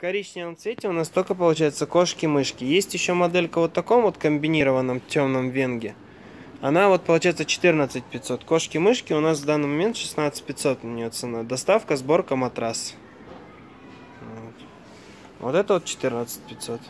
коричневом цвете у нас только получается кошки-мышки. Есть еще моделька вот таком вот комбинированном темном венге. Она вот получается 14 500. Кошки-мышки у нас в данный момент 16 500 у нее цена. Доставка, сборка, матрас. Вот, вот это вот 14 500.